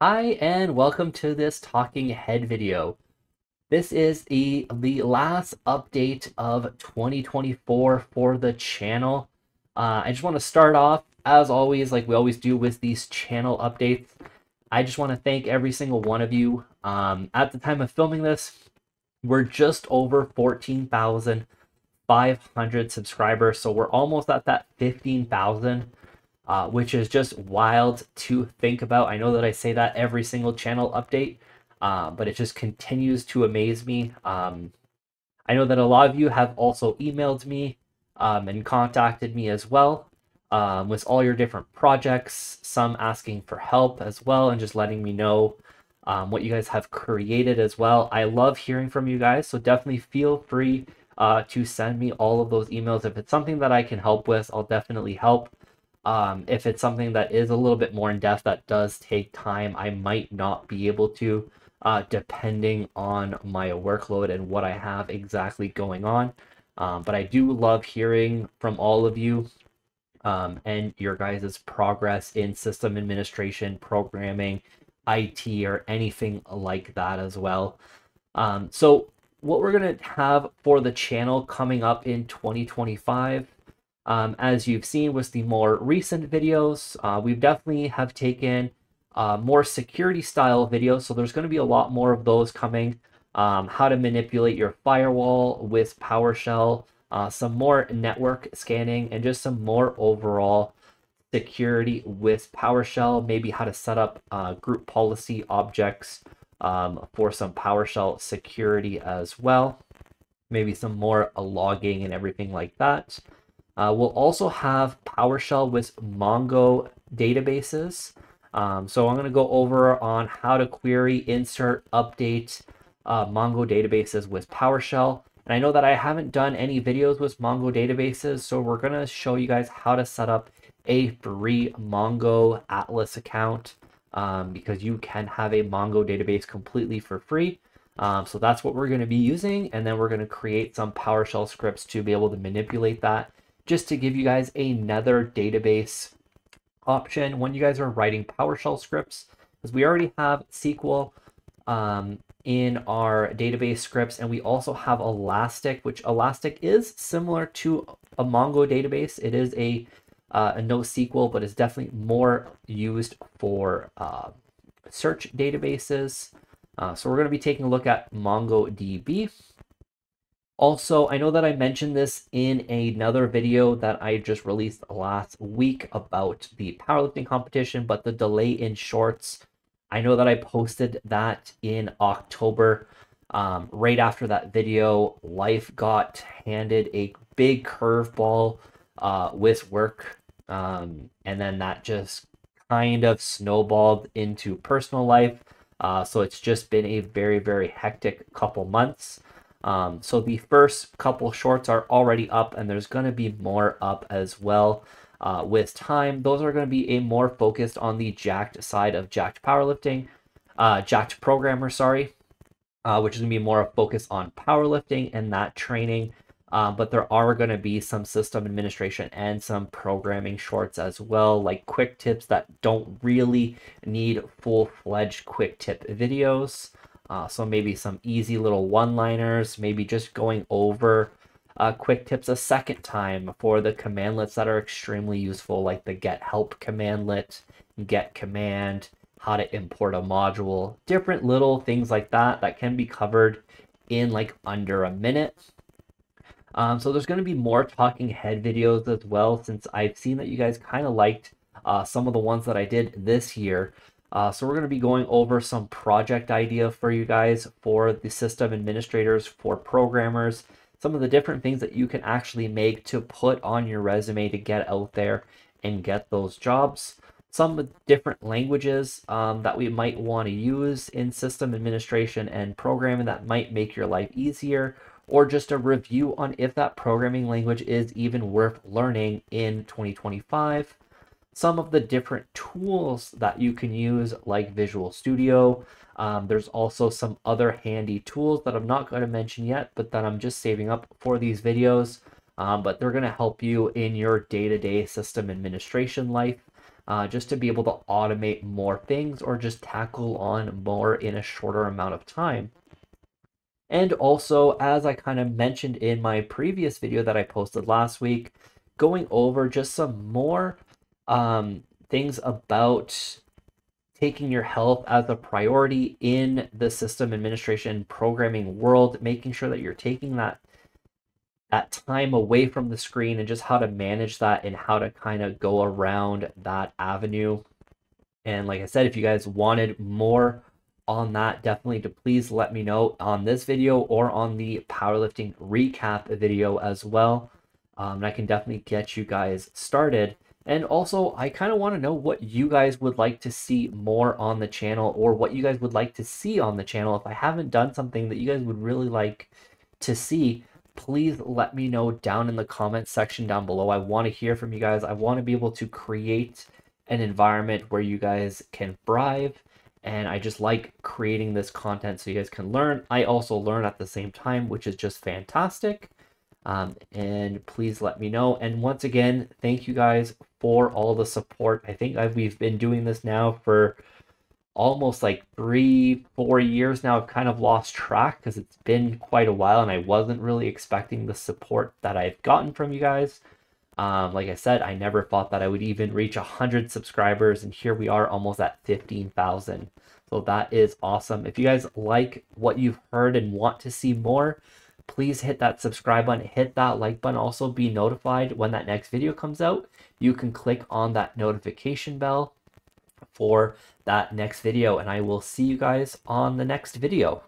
Hi and welcome to this talking head video. This is the, the last update of 2024 for the channel. Uh, I just want to start off, as always, like we always do with these channel updates. I just want to thank every single one of you. Um, at the time of filming this, we're just over 14,500 subscribers, so we're almost at that 15,000 uh, which is just wild to think about. I know that I say that every single channel update, uh, but it just continues to amaze me. Um, I know that a lot of you have also emailed me um, and contacted me as well um, with all your different projects, some asking for help as well, and just letting me know um, what you guys have created as well. I love hearing from you guys, so definitely feel free uh, to send me all of those emails. If it's something that I can help with, I'll definitely help. Um, if it's something that is a little bit more in depth that does take time, I might not be able to, uh, depending on my workload and what I have exactly going on. Um, but I do love hearing from all of you um, and your guys' progress in system administration, programming, IT, or anything like that as well. Um, so, what we're going to have for the channel coming up in 2025 um, as you've seen with the more recent videos, uh, we definitely have taken uh, more security style videos. So there's going to be a lot more of those coming. Um, how to manipulate your firewall with PowerShell, uh, some more network scanning, and just some more overall security with PowerShell. Maybe how to set up uh, group policy objects um, for some PowerShell security as well. Maybe some more logging and everything like that. Uh, we'll also have PowerShell with Mongo databases. Um, so I'm going to go over on how to query, insert, update uh, Mongo databases with PowerShell. And I know that I haven't done any videos with Mongo databases, so we're going to show you guys how to set up a free Mongo Atlas account um, because you can have a Mongo database completely for free. Um, so that's what we're going to be using. And then we're going to create some PowerShell scripts to be able to manipulate that just to give you guys another database option when you guys are writing PowerShell scripts, because we already have SQL um, in our database scripts, and we also have Elastic, which Elastic is similar to a Mongo database. It is a, uh, a NoSQL, but it's definitely more used for uh, search databases. Uh, so we're going to be taking a look at MongoDB. Also, I know that I mentioned this in another video that I just released last week about the powerlifting competition, but the delay in shorts. I know that I posted that in October. Um, right after that video, life got handed a big curveball uh, with work. Um, and then that just kind of snowballed into personal life. Uh, so it's just been a very, very hectic couple months. Um, so the first couple shorts are already up, and there's going to be more up as well uh, with time. Those are going to be a more focused on the jacked side of jacked powerlifting, uh, jacked programmer, sorry, uh, which is going to be more focused on powerlifting and that training. Um, but there are going to be some system administration and some programming shorts as well, like quick tips that don't really need full fledged quick tip videos. Uh, so maybe some easy little one-liners, maybe just going over uh, quick tips a second time for the commandlets that are extremely useful, like the get help commandlet, get command, how to import a module, different little things like that that can be covered in like under a minute. Um, so there's going to be more talking head videos as well, since I've seen that you guys kind of liked uh, some of the ones that I did this year. Uh, so we're going to be going over some project idea for you guys for the system administrators, for programmers, some of the different things that you can actually make to put on your resume to get out there and get those jobs. Some different languages um, that we might want to use in system administration and programming that might make your life easier, or just a review on if that programming language is even worth learning in 2025 some of the different tools that you can use like Visual Studio. Um, there's also some other handy tools that I'm not going to mention yet, but that I'm just saving up for these videos. Um, but they're going to help you in your day-to-day -day system administration life. uh, just to be able to automate more things or just tackle on more in a shorter amount of time. And also, as I kind of mentioned in my previous video that I posted last week, going over just some more um, things about taking your health as a priority in the system administration programming world, making sure that you're taking that that time away from the screen and just how to manage that and how to kind of go around that avenue. And like I said, if you guys wanted more on that, definitely to please let me know on this video or on the powerlifting recap video as well. Um, and I can definitely get you guys started. And also, I kind of want to know what you guys would like to see more on the channel or what you guys would like to see on the channel. If I haven't done something that you guys would really like to see, please let me know down in the comments section down below. I want to hear from you guys. I want to be able to create an environment where you guys can thrive. And I just like creating this content so you guys can learn. I also learn at the same time, which is just fantastic. Um, and please let me know. And once again, thank you guys for all the support. I think I've, we've been doing this now for almost like three, four years now. I've kind of lost track because it's been quite a while and I wasn't really expecting the support that I've gotten from you guys. Um, like I said, I never thought that I would even reach 100 subscribers, and here we are almost at 15,000. So that is awesome. If you guys like what you've heard and want to see more, please hit that subscribe button, hit that like button, also be notified when that next video comes out. You can click on that notification bell for that next video and I will see you guys on the next video.